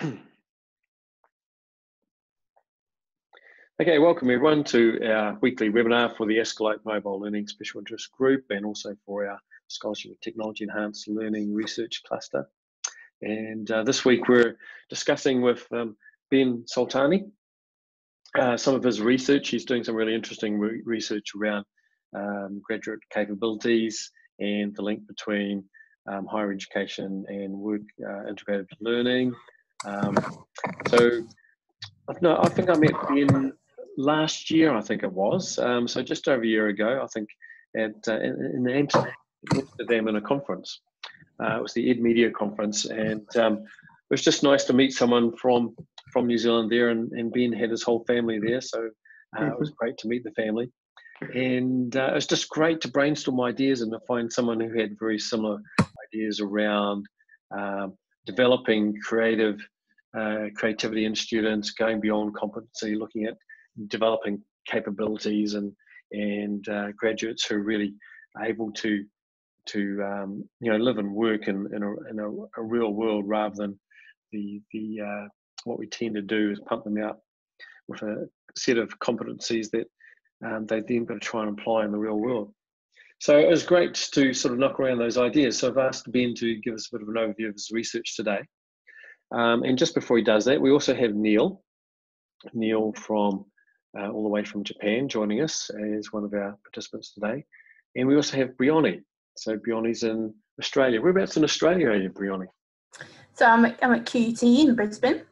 Okay, welcome everyone to our weekly webinar for the ASCILITE Mobile Learning Special Interest Group and also for our Scholarship of Technology Enhanced Learning Research Cluster. And uh, this week we're discussing with um, Ben Soltani uh, some of his research. He's doing some really interesting re research around um, graduate capabilities and the link between um, higher education and work uh, integrated learning. Um, so no, I think I met Ben last year, I think it was. Um, so just over a year ago, I think at uh, in, in Amsterdam in a conference. Uh, it was the Ed Media conference, and um, it was just nice to meet someone from from New Zealand there, and, and Ben had his whole family there, so uh, it was great to meet the family. And uh, it was just great to brainstorm ideas and to find someone who had very similar ideas around um, developing creative uh, creativity in students, going beyond competency, looking at developing capabilities and and uh, graduates who are really able to to um, you know live and work in in, a, in a, a, real world rather than the the uh, what we tend to do is pump them out with a set of competencies that um, they then got to try and apply in the real world. So it was great to sort of knock around those ideas. So I've asked Ben to give us a bit of an overview of his research today. Um, and just before he does that, we also have Neil, Neil from uh, all the way from Japan, joining us as one of our participants today. And we also have Brioni. So Brioni's in Australia. Whereabouts in Australia are you, Brioni? So I'm at, I'm at QUT in Brisbane.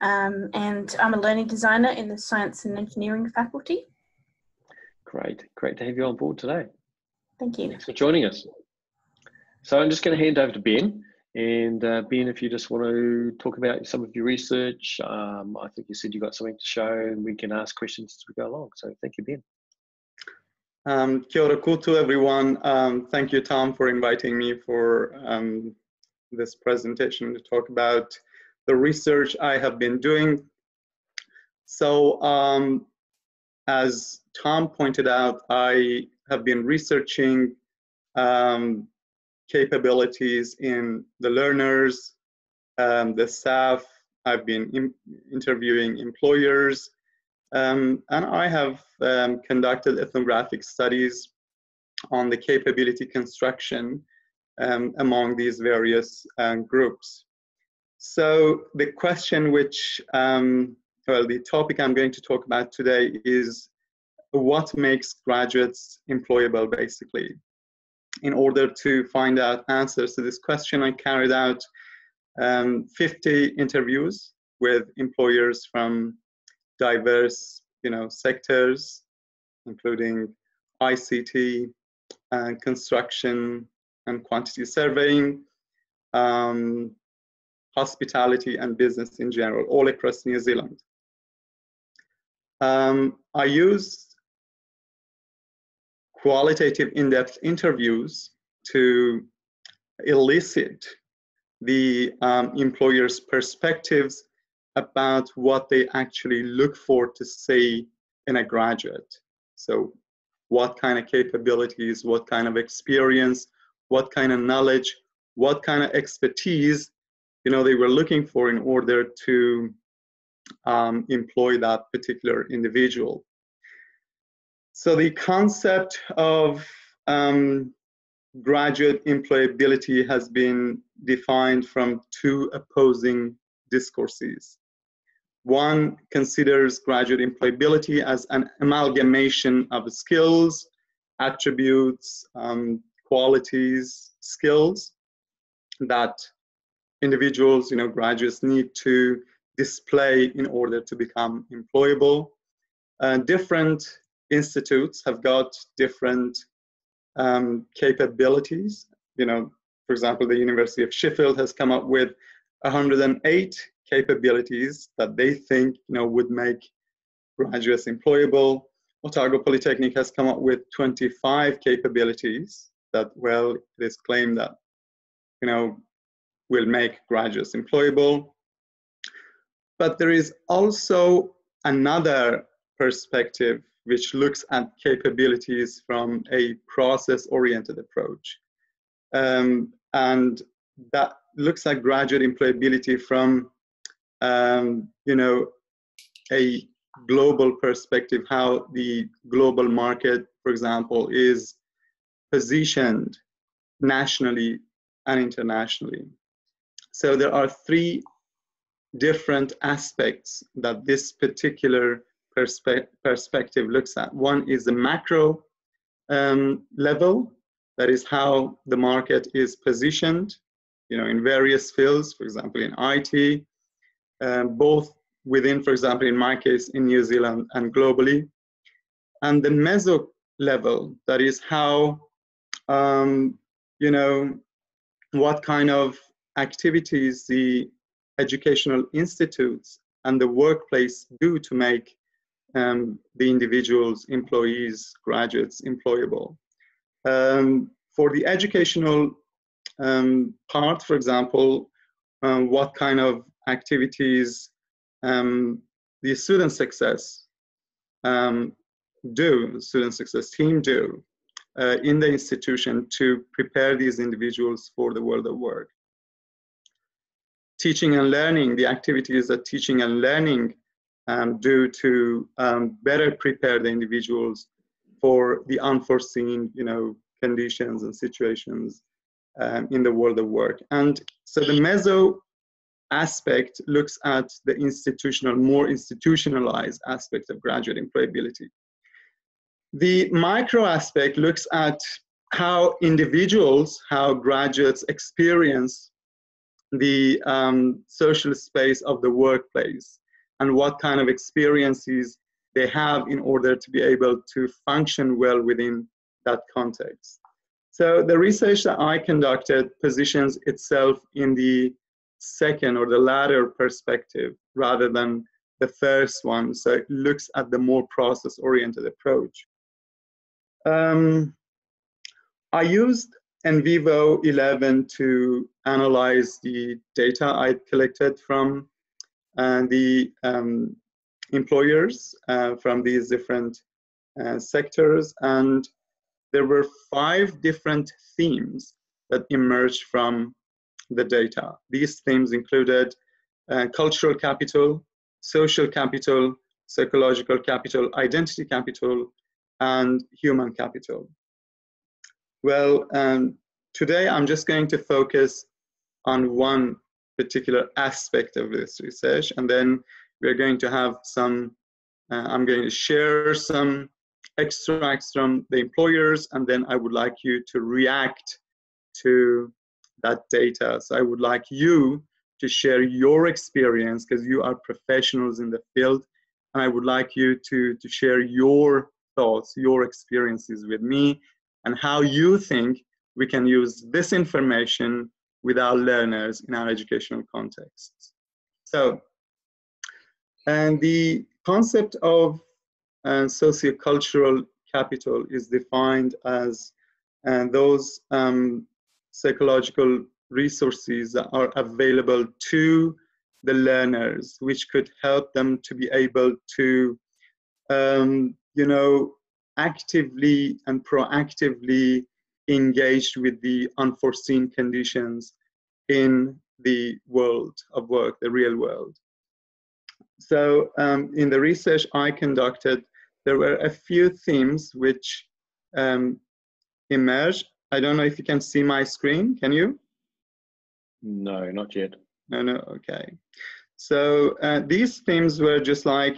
Um, and I'm a learning designer in the Science and Engineering faculty. Great, great to have you on board today. Thank you. Thanks for joining us. So I'm just going to hand over to Ben and uh, Ben, if you just want to talk about some of your research, um, I think you said you got something to show and we can ask questions as we go along. So thank you, Ben. Um, kia ora koutou, everyone. Um, thank you, Thom, for inviting me for um, this presentation to talk about the research I have been doing. So um, as Thom pointed out, I have been researching um, capabilities in the learners, um, the staff. I've been interviewing employers, um, and I have um, conducted ethnographic studies on the capability construction um, among these various um, groups. So the question which, um, well, the topic I'm going to talk about today is what makes graduates employable, basically in order to find out answers to this question, I carried out um, 50 interviews with employers from diverse, you know, sectors, including ICT, uh, construction, and quantity surveying, um, hospitality, and business in general, all across New Zealand. Um, I used qualitative in-depth interviews to elicit the um, employer's perspectives about what they actually look for to say in a graduate. So what kind of capabilities, what kind of experience, what kind of knowledge, what kind of expertise, you know, they were looking for in order to um, employ that particular individual. So the concept of um, graduate employability has been defined from two opposing discourses. One considers graduate employability as an amalgamation of skills, attributes, um, qualities, skills that individuals, you know, graduates need to display in order to become employable. Uh, different institutes have got different um, capabilities. You know, for example, the University of Sheffield has come up with 108 capabilities that they think you know would make graduates employable. Otago Polytechnic has come up with 25 capabilities that, well, it is claimed that you know will make graduates employable. But there is also another perspective which looks at capabilities from a process-oriented approach. Um, and that looks at graduate employability from, um, you know, a global perspective, how the global market, for example, is positioned nationally and internationally. So there are three different aspects that this particular perspe perspective looks at. One is the macro um, level, that is how the market is positioned, you know, in various fields, for example, in IT, um, both within, for example, in my case, in New Zealand and globally. And the meso level, that is how, um, you know, what kind of activities the educational institutes and the workplace do to make um, the individuals, employees, graduates employable. Um, for the educational um, part, for example, um, what kind of activities um, the student success um, do, student success team do uh, in the institution to prepare these individuals for the world of work. Teaching and learning, the activities that teaching and learning um, do to um, better prepare the individuals for the unforeseen, you know, conditions and situations um, in the world of work. And so the meso aspect looks at the institutional, more institutionalized aspect of graduate employability. The micro aspect looks at how individuals, how graduates experience the um, social space of the workplace and what kind of experiences they have in order to be able to function well within that context. So the research that I conducted positions itself in the second or the latter perspective rather than the first one. So it looks at the more process oriented approach. Um, I used NVivo 11 to analyze the data I collected from uh, the um, employers uh, from these different uh, sectors. And there were five different themes that emerged from the data. These themes included uh, cultural capital, social capital, psychological capital, identity capital, and human capital. Well, um, today I'm just going to focus on one particular aspect of this research, and then we're going to have some, uh, I'm going to share some extracts from the employers, and then I would like you to react to that data. So I would like you to share your experience because you are professionals in the field, and I would like you to, to share your thoughts, your experiences with me, and how you think we can use this information with our learners in our educational contexts. So, and the concept of uh, sociocultural capital is defined as uh, those um, psychological resources that are available to the learners, which could help them to be able to, um, you know, actively and proactively engaged with the unforeseen conditions in the world of work, the real world. So um, in the research I conducted, there were a few themes which um, emerged. I don't know if you can see my screen, can you? No, not yet. No, no, okay. So uh, these themes were just like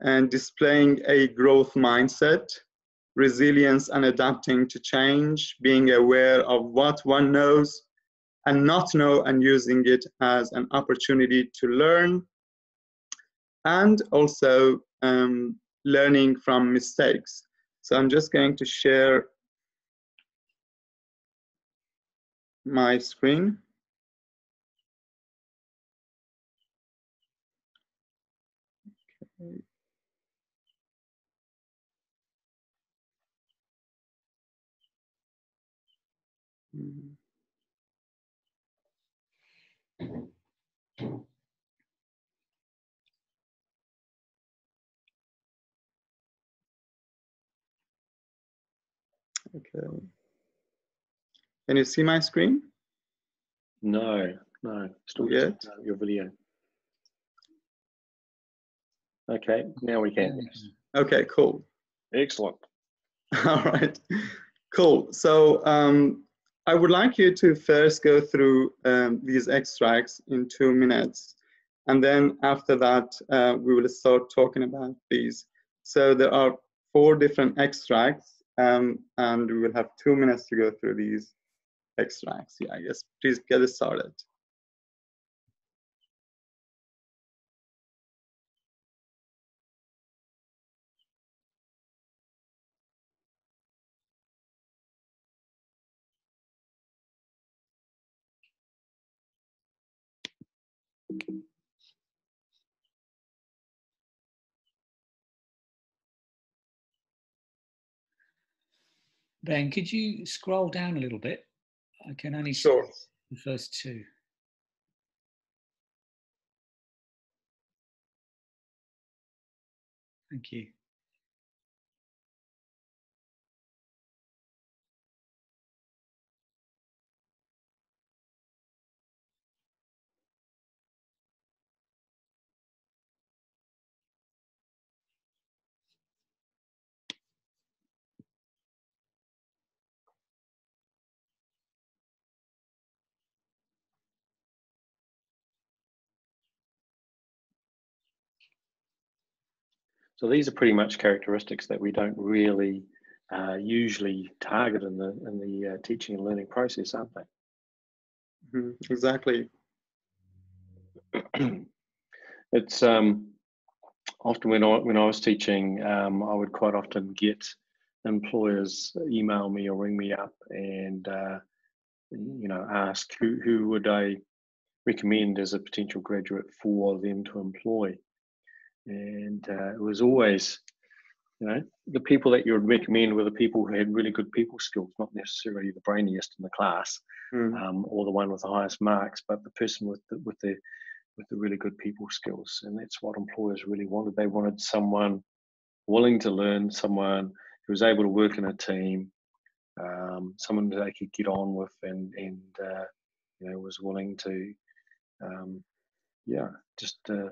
and uh, displaying a growth mindset, resilience and adapting to change, being aware of what one knows and not know and using it as an opportunity to learn, and also um, learning from mistakes. So I'm just going to share my screen. Okay. Can you see my screen? No. No, still Yet? your video. Okay, now we can. Okay, cool. Excellent. All right, cool. So um, I would like you to first go through um, these extracts in two minutes. And then after that, uh, we will start talking about these. So there are four different extracts um, and we will have two minutes to go through these extracts. Yeah, I guess please get us started. Ben, could you scroll down a little bit? I can only see the first two. Thank you. So these are pretty much characteristics that we don't really uh, usually target in the in the uh, teaching and learning process, aren't they? Mhm, Exactly. it's um, often when I when I was teaching, um, I would quite often get employers email me or ring me up and uh, you know ask who who would I recommend as a potential graduate for them to employ, and uh, it was always you know the people that you would recommend were the people who had really good people skills, not necessarily the brainiest in the class Mm, um, or the one with the highest marks, but the person with the, with the with the really good people skills, and that's what employers really wanted. They wanted someone willing to learn, someone who was able to work in a team, um, someone that they could get on with, and and uh, you know was willing to, um, yeah, just uh,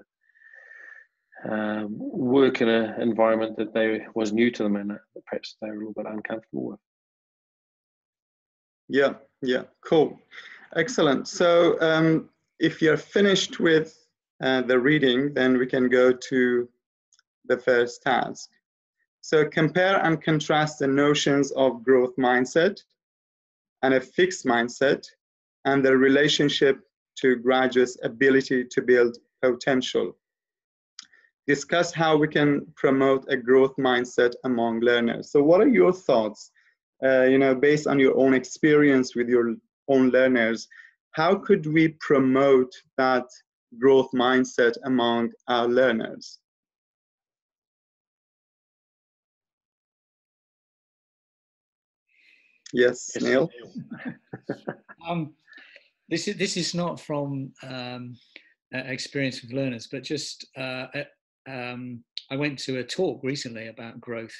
um, work in an environment that they was new to them and perhaps they were a little bit uncomfortable with. Yeah, yeah, cool. Excellent. So um, if you're finished with uh, the reading, then we can go to the first task. So compare and contrast the notions of growth mindset and a fixed mindset and the relationship to graduates' ability to build potential. Discuss how we can promote a growth mindset among learners. So what are your thoughts, uh, you know, based on your own experience with your own learners, how could we promote that growth mindset among our learners? Yes, Yes, Neil. Um, this is this is not from um, experience with learners, but just uh, um, I went to a talk recently about growth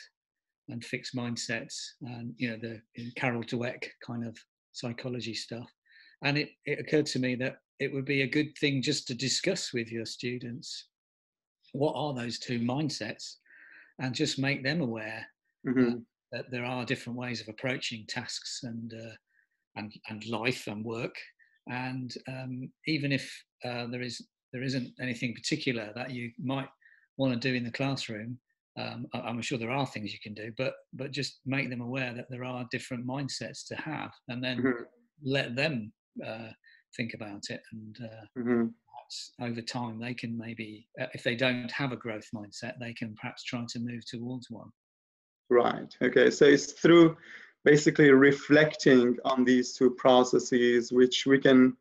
and fixed mindsets, and you know the Carol Dweck kind of psychology stuff, and it, it occurred to me that it would be a good thing just to discuss with your students what are those two mindsets, and just make them aware Mhm, that there are different ways of approaching tasks and uh, and and life and work. And um, even if uh, there is there isn't anything particular that you might want to do in the classroom um, i'm sure there are things you can do but but just make them aware that there are different mindsets to have and then mhm, let them uh, think about it and uh, mhm. perhaps over time they can maybe uh, if they don't have a growth mindset they can perhaps try to move towards one Right. Okay. So it's through basically reflecting on these two processes, which we can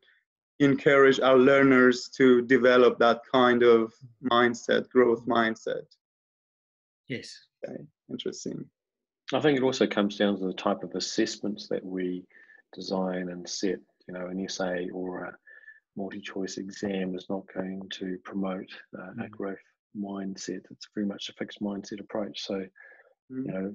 encourage our learners to develop that kind of mindset, growth mindset. yes Okay. Interesting. I think it also comes down to the type of assessments that we design and set. You know, an essay or a multi-choice exam is not going to promote uh, a Mm. growth mindset. It's very much a fixed mindset approach. So, you Mm, know,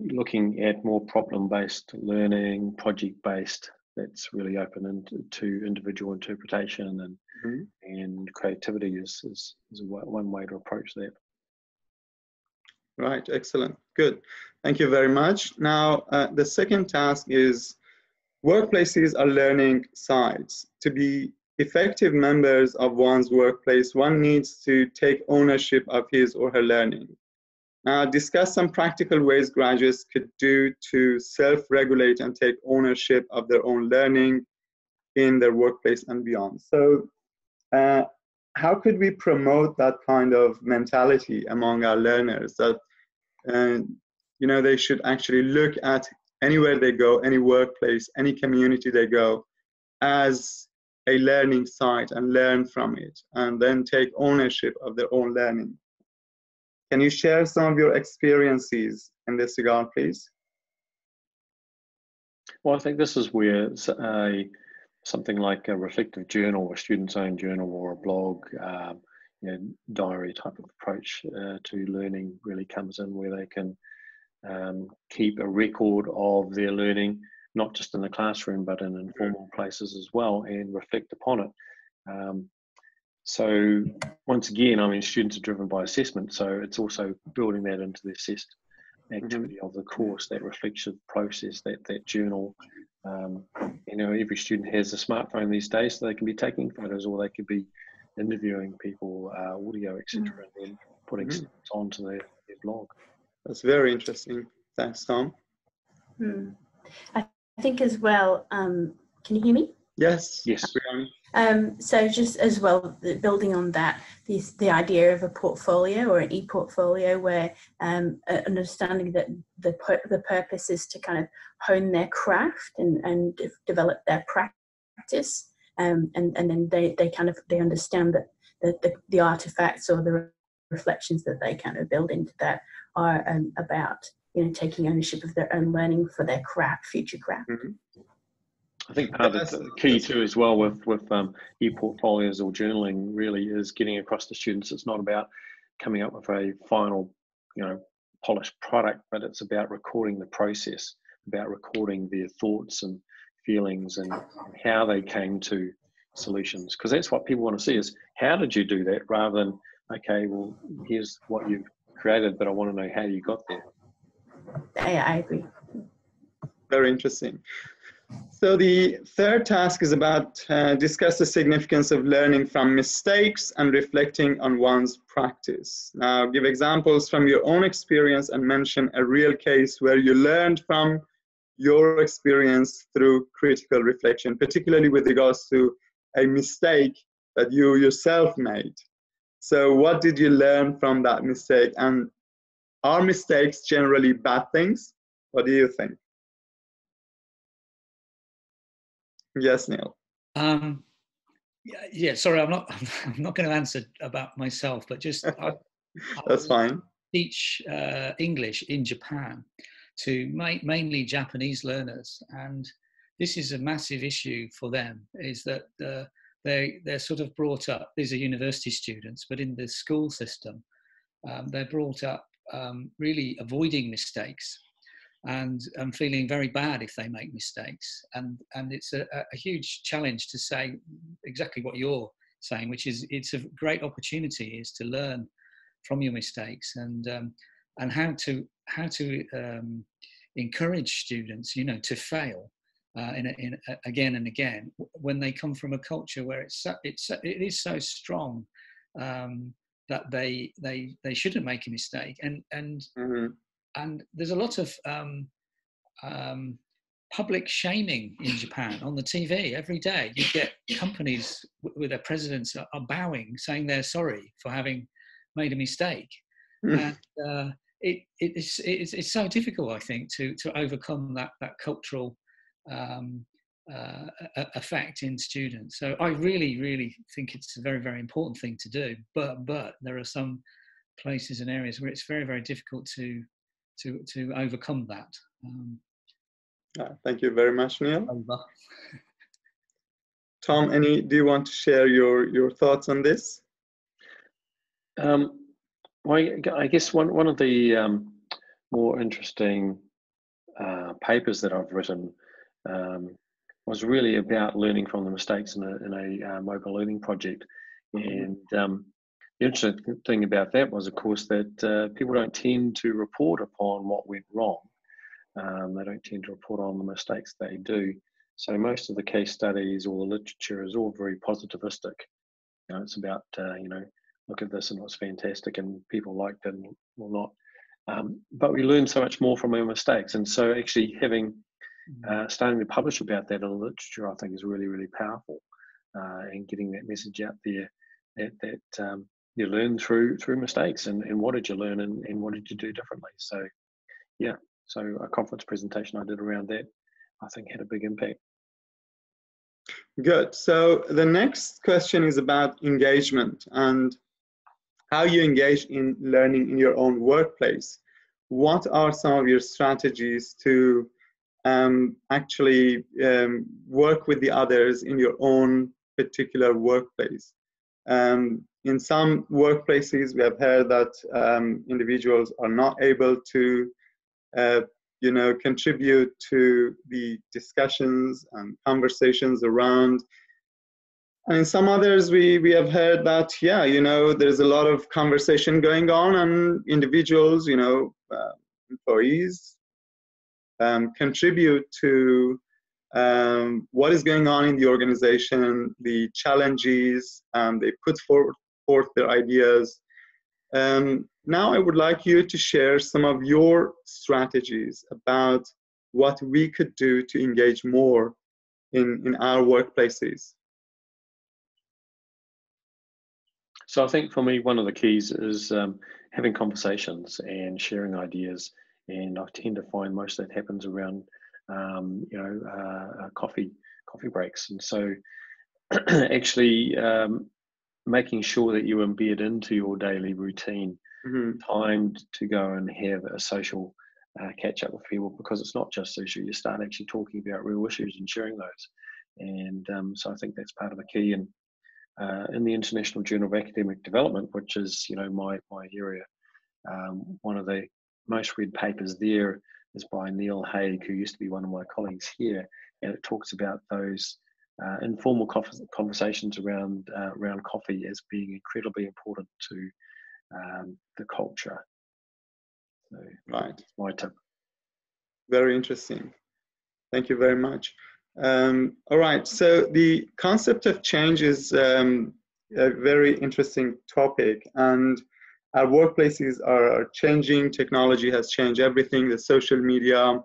looking at more problem-based learning, project-based that's really open to individual interpretation and Mhm. and creativity is, is, is one way to approach that. Right, excellent, good. Thank you very much. Now, uh, the second task is workplaces are learning sites. To be effective members of one's workplace, one needs to take ownership of his or her learning. Now, discuss some practical ways graduates could do to self-regulate and take ownership of their own learning in their workplace and beyond. So, uh, how could we promote that kind of mentality among our learners that uh, you know they should actually look at anywhere they go any workplace any community they go as a learning site and learn from it and then take ownership of their own learning can you share some of your experiences in this regard please well i think this is where a something like a reflective journal a student's own journal or a blog, um, you know, diary type of approach uh, to learning really comes in where they can um, keep a record of their learning, not just in the classroom, but in informal places as well and reflect upon it. Um, so once again, I mean, students are driven by assessment, so it's also building that into the assessed activity mm-hmm. of the course, that reflection process, that that journal, um, you know, every student has a smartphone these days, so they can be taking photos or they could be interviewing people, uh, audio, etc., mm. and then putting mm. onto their, their blog. That's very interesting. Thanks, Thom. Hmm. I think as well. Um, can you hear me? Yes. Yes. Um, so just as well, building on that, this, the idea of a portfolio or an e-portfolio where um, understanding that the, the purpose is to kind of hone their craft and, and develop their practice. Um, and, and then they, they kind of, they understand that the, the, the artifacts or the reflections that they kind of build into that are um, about, you know, taking ownership of their own learning for their craft, future craft. Mm-hmm. I think part of the key too, as well, with with um, e-portfolios or journaling, really is getting across to students. It's not about coming up with a final, you know, polished product, but it's about recording the process, about recording their thoughts and feelings and how they came to solutions. Because that's what people want to see is how did you do that, rather than okay, well, here's what you've created, but I want to know how you got there. Yeah, I agree. Very interesting. So the third task is about uh, discuss the significance of learning from mistakes and reflecting on one's practice. Now give examples from your own experience and mention a real case where you learned from your experience through critical reflection, particularly with regards to a mistake that you yourself made. So what did you learn from that mistake? And are mistakes generally bad things? What do you think? Yes, Neil. Um, yeah, sorry, I'm not. I'm not going to answer about myself, but just I, that's I fine. Teach uh, English in Japan to ma- mainly Japanese learners, and this is a massive issue for them. Is that uh, they they're sort of brought up. These are university students, but in the school system, um, they're brought up um, really avoiding mistakes and I'm feeling very bad if they make mistakes. And and it's a, a huge challenge to say exactly what you're saying, which is it's a great opportunity is to learn from your mistakes and um, and how to how to um, encourage students, you know, to fail. Uh, in, in again and again when they come from a culture where it's so, it's it is so strong um, that they they they shouldn't make a mistake and and mm-hmm and there's a lot of um, um, public shaming in Japan on the TV every day. You get companies with their presidents are bowing, saying they're sorry for having made a mistake, mm. and uh, it, it's, it's, it's so difficult, I think, to to overcome that that cultural um, uh, effect in students. So I really, really think it's a very, very important thing to do. But but there are some places and areas where it's very, very difficult to to to overcome that. Um, uh, thank you very much, Neil. Thom, any? Do you want to share your your thoughts on this? Um, well, I guess one one of the um, more interesting uh, papers that I've written um, was really about learning from the mistakes in a, in a uh, mobile learning project. And um, the interesting thing about that was, of course, that uh, people don't tend to report upon what went wrong. Um, they don't tend to report on the mistakes they do. So most of the case studies or the literature is all very positivistic. You know, it's about uh, you know, look at this and it's fantastic, and people liked it and not. Um, but we learn so much more from our mistakes, and so actually having mm. uh, starting to publish about that in the literature, I think, is really really powerful, uh, and getting that message out there that that um, you learn through through mistakes, and, and what did you learn, and, and what did you do differently. So, yeah, so a conference presentation I did around that, I think, had a big impact. Good. So the next question is about engagement and how you engage in learning in your own workplace. What are some of your strategies to um, actually um, work with the others in your own particular workplace? Um, in some workplaces, we have heard that um, individuals are not able to uh, you know, contribute to the discussions and conversations around. And in some others, we, we have heard that, yeah, you know, there's a lot of conversation going on and individuals, you know, uh, employees um, contribute to um, what is going on in the organization, the challenges, um, they put forward, forth their ideas. Um, now I would like you to share some of your strategies about what we could do to engage more in, in our workplaces. So I think for me, one of the keys is um, having conversations and sharing ideas. And I tend to find most of that happens around, um, you know, uh, uh coffee coffee breaks. And so actually um, making sure that you embed into your daily routine mm-hmm. time to go and have a social uh, catch up with people because it's not just social. You start actually talking about real issues and sharing those. And um, so I think that's part of the key. And uh, in the International Journal of Academic Development, which is you know my my area, um, one of the most read papers there is by Neil Haigh, who used to be one of my colleagues here, and it talks about those uh, informal conversations around uh, around coffee as being incredibly important to um, the culture. So right, my tip. Very interesting. Thank you very much. Um, all right, so the concept of change is um, a very interesting topic, and our workplaces are changing. Technology has changed everything. The social media,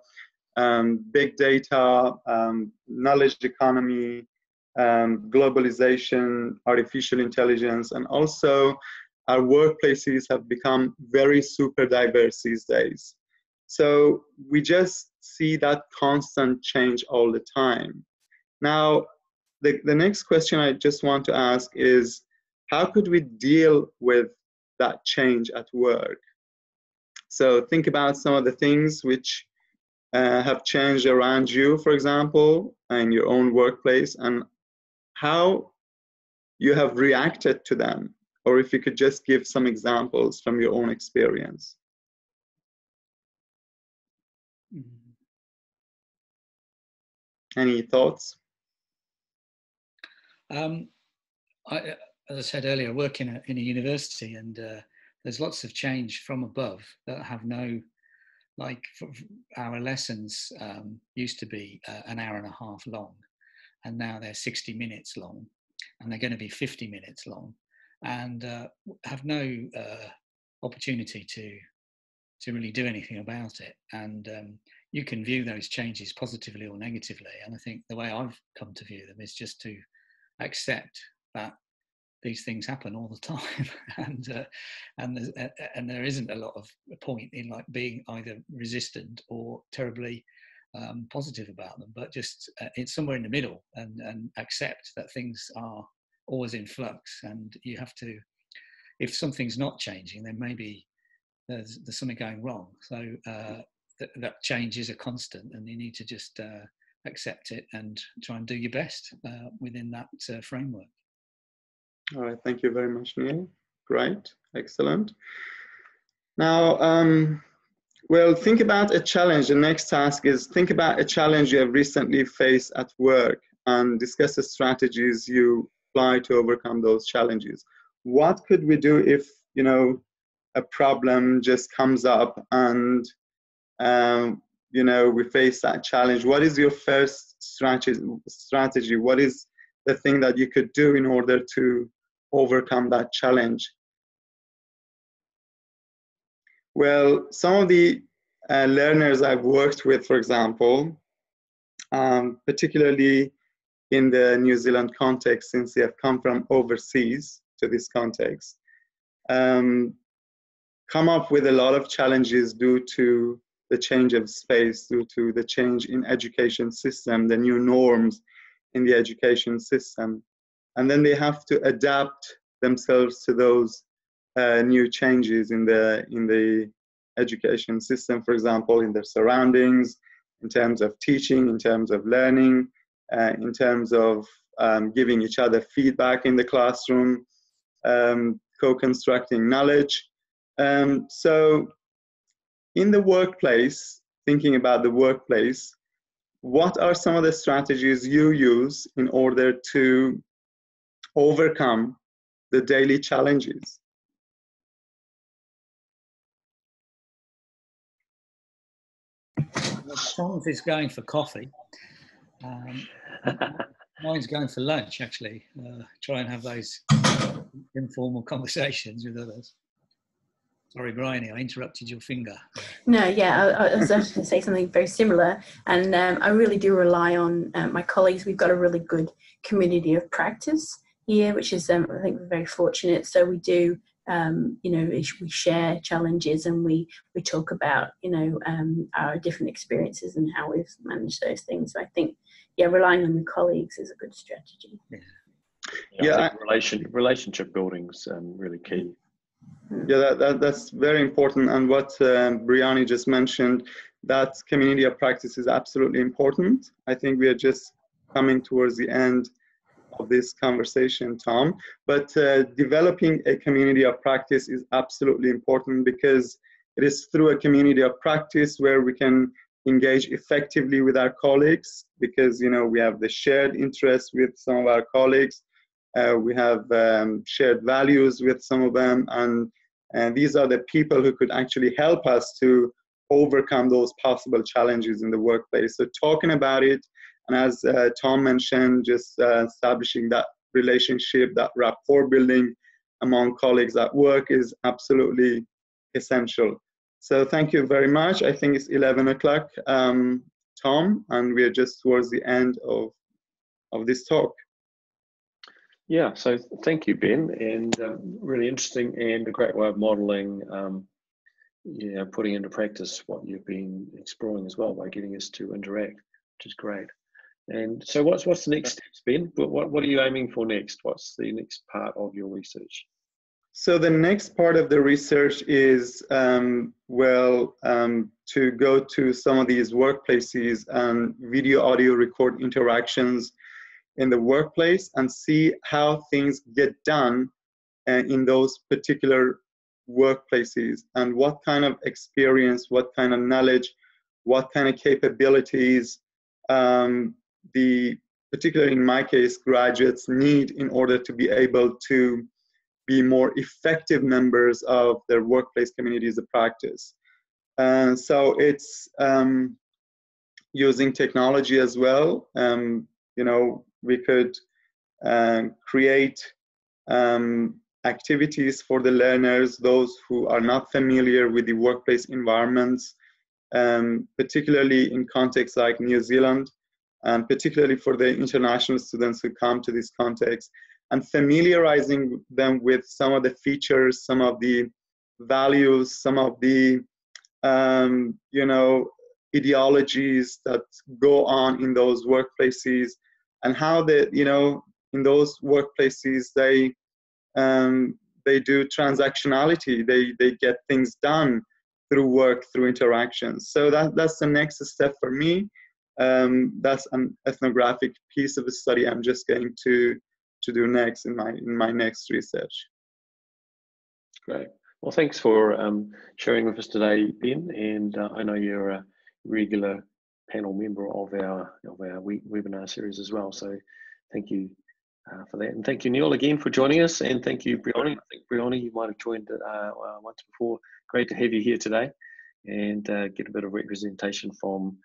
um, big data, um, knowledge economy, um, globalization, artificial intelligence, and also our workplaces have become very super diverse these days. So we just see that constant change all the time. Now, the, the next question I just want to ask is how could we deal with that change at work? So think about some of the things which uh, have changed around you, for example, in your own workplace, and how you have reacted to them or if you could just give some examples from your own experience. Mm-hmm. Any thoughts? Um, I, as I said earlier, I work in a, in a university and uh, there's lots of change from above that have no, like our lessons um, used to be uh, an hour and a half long and now they're 60 minutes long and they're going to be 50 minutes long and uh, have no uh, opportunity to to really do anything about it. And um, you can view those changes positively or negatively. And I think the way I've come to view them is just to accept that these things happen all the time, and uh, and uh, and there isn't a lot of point in like being either resistant or terribly um, positive about them, but just uh, it's somewhere in the middle and and accept that things are always in flux and you have to if something's not changing then maybe there's, there's something going wrong. So uh, th- that change is a constant and you need to just uh, accept it and try and do your best uh, within that uh, framework all right thank you very much neil great excellent now um, Well, think about a challenge. The next task is think about a challenge you have recently faced at work and discuss the strategies you apply to overcome those challenges. What could we do if, you know, a problem just comes up and, um, you know, we face that challenge? What is your first strategy? strategy? What is the thing that you could do in order to overcome that challenge? Well, some of the uh, learners I've worked with, for example, um, particularly in the New Zealand context, since they have come from overseas to this context, um, come up with a lot of challenges due to the change of space, due to the change in education system, the new norms in the education system. And then they have to adapt themselves to those uh, new changes in the in the education system, for example, in their surroundings, in terms of teaching, in terms of learning, uh, in terms of um, giving each other feedback in the classroom, um, co-constructing knowledge. Um, so, in the workplace, thinking about the workplace, what are some of the strategies you use in order to overcome the daily challenges? Thom's is going for coffee. Um, mine's going for lunch, actually. Uh, try and have those informal conversations with others. Sorry, Bryony, I interrupted your finger. No, yeah, I, I was going to say something very similar. And um, I really do rely on uh, my colleagues. We've got a really good community of practice here, which is, um, I think, we're very fortunate. So we do um, you know, we, we, share challenges and we we talk about you know um, our different experiences and how we've managed those things. So I think yeah, relying on your colleagues is a good strategy. Yeah, yeah, yeah relation relationship building's um, really key. Hmm. Yeah, that, that, that's very important. And what um, Briani just mentioned, that community of practice is absolutely important. I think we are just coming towards the end of this conversation, Thom. But uh, developing a community of practice is absolutely important because it is through a community of practice where we can engage effectively with our colleagues because you know we have the shared interests with some of our colleagues uh, we have um, shared values with some of them and and these are the people who could actually help us to overcome those possible challenges in the workplace so talking about it and as uh, Thom mentioned, just uh, establishing that relationship, that rapport building among colleagues at work is absolutely essential. So thank you very much. I think it's 11 o'clock, um, Thom, and we're just towards the end of, of this talk. Yeah, so thank you, Ben, and um, really interesting and a great way of modeling, um, yeah, putting into practice what you've been exploring as well by getting us to interact, which is great. And so, what's what's the next steps, Ben? What what are you aiming for next? What's the next part of your research? So the next part of the research is um, well um, to go to some of these workplaces and video audio record interactions in the workplace and see how things get done uh, in those particular workplaces and what kind of experience, what kind of knowledge, what kind of capabilities um, the particularly in my case graduates need in order to be able to be more effective members of their workplace communities of practice. And so it's um, using technology as well um, you know we could um, create um, activities for the learners those who are not familiar with the workplace environments um, particularly in contexts like new zealand and particularly for the international students who come to this context, and familiarizing them with some of the features, some of the values, some of the um, you know ideologies that go on in those workplaces, and how the you know in those workplaces they um, they do transactionality, they they get things done through work, through interactions. So that that's the next step for me um, that's an ethnographic piece of the study I'm just going to to do next in my in my next research. Great. Well, thanks for um, sharing with us today, Ben. And uh, I know you're a regular panel member of our of our webinar series as well. So thank you uh, for that. And thank you, Neil, again for joining us. And thank you, Brioni. I think, Brioni, you might have joined uh, uh, once before. Great to have you here today and uh, get a bit of representation from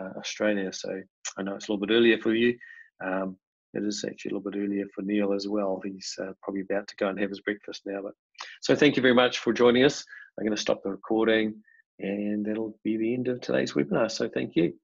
uh, Australia. So I know it's a little bit earlier for you. Um, it is actually a little bit earlier for Neil as well. He's probably about to go and have his breakfast now. But so thank you very much for joining us. I'm going to stop the recording, and that'll be the end of today's webinar. So thank you.